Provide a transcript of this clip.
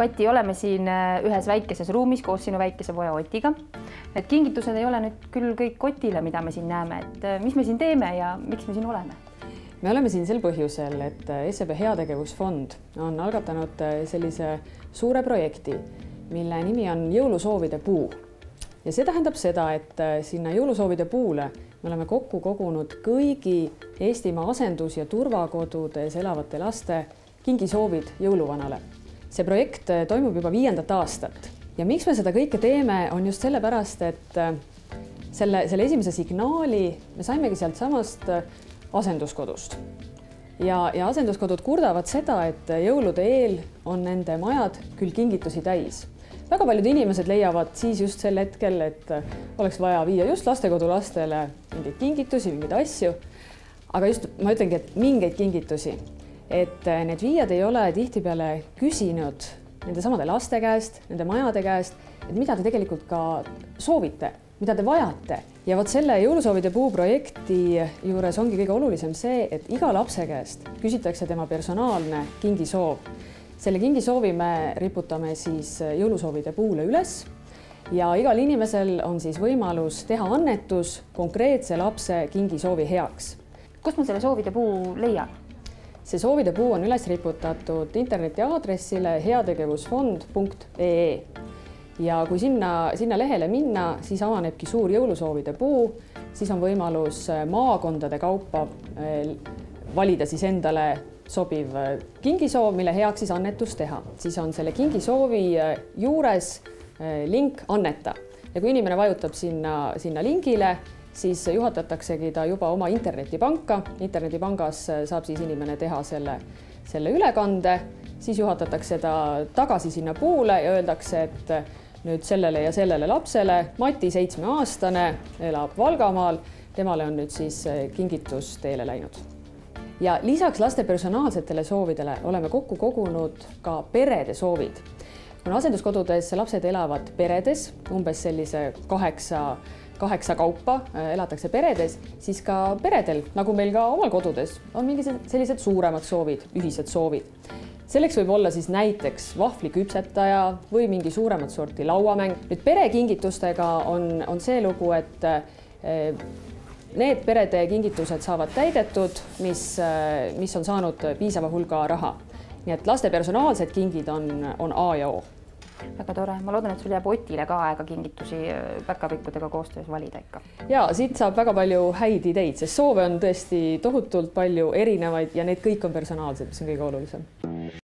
Kati, oleme siin äh, ühes väikeses ruumis koos sinu väikese poja Otiga. et kingitused ei ole nüüd küll kõik Kotile, mida me siin näeme, et äh, mis me siin teeme ja miks me siin oleme? me oleme siin sel põhjusel, et SEB Heategevusfond on algatanud sellise suure projekti, mille nimi on jõulusoovide puu. ja see tähendab seda, et sinna jõulusoovide puule me oleme kokku kogunud kõigi Eestimaa asendus- ja turvakodudes elavate laste kingisoovid jõuluvanale. See projekt toimub juba viiendat aastat ja miks me seda kõike teeme, on just sellepärast, et selle, selle esimese signaali me saimegi sealtsamast asenduskodust. ja, ja asenduskodud kurdavad seda, et jõulude eel on nende majad küll kingitusi täis. väga paljud inimesed leiavad siis just sel hetkel, et oleks vaja viia just lastekodu lastele mingeid kingitusi, mingeid asju. aga just ma ütlengi, et mingeid kingitusi, et need viiad ei ole tihtipeale küsinud nendesamade laste käest, nende majade käest, et mida te tegelikult ka soovite mida te vajate ja vot selle jõulusoovide puu projekti juures ongi kõige olulisem see, et iga lapse käest küsitakse tema personaalne kingisoov. selle kingisoovi me riputame siis jõulusoovide puule üles ja igal inimesel on siis võimalus teha annetus konkreetse lapse kingisoovi heaks. kust ma selle soovide puu leian? See soovide puu on üles riputatud interneti aadressile heategevusfond.ee ja kui sinna, sinna lehele minna, siis avanebki suur jõulusoovide puu, siis on võimalus äh, maakondade kaupa äh, valida siis endale sobiv äh, kingisoov, mille heaks siis annetus teha, siis on selle kingisoovi juures link anneta. Ja kui inimene vajutab sinna, sinna lingile, siis juhatataksegi ta juba oma internetipanka, internetipangas saab siis inimene teha selle, selle ülekande, siis juhatatakse ta tagasi sinna puule ja öeldakse, et nüüd sellele ja sellele lapsele. Mati, seitsmeaastane, elab Valgamaal, temale on nüüd siis eh, kingitus teele läinud. ja lisaks laste personaalsetele soovidele oleme kokku kogunud ka perede soovid. kuna asenduskodudes lapsed elavad peredes, umbes sellise kaheksa kaheksa kaupa eh, elatakse peredes, siis ka peredel, nagu meil ka omal kodudes, on mingid sellised suuremad soovid, ühised soovid selleks võib olla siis näiteks vahvliküpsetaja või mingi suuremat sorti lauamäng. nüüd perekingitustega on, on see lugu, et eh, need perede kingitused saavad täidetud, mis, eh, mis on saanud piisava hulga raha. nii et laste personaalsed kingid on, on A ja O väga tore, ma loodan, et sul jääb Otile ka aega kingitusi päkapikkudega koostöös valida ikka. ja siit saab väga palju häid ideid, sest soove on tõesti tohutult palju erinevaid ja need kõik on personaalsed, mis on kõige olulisem.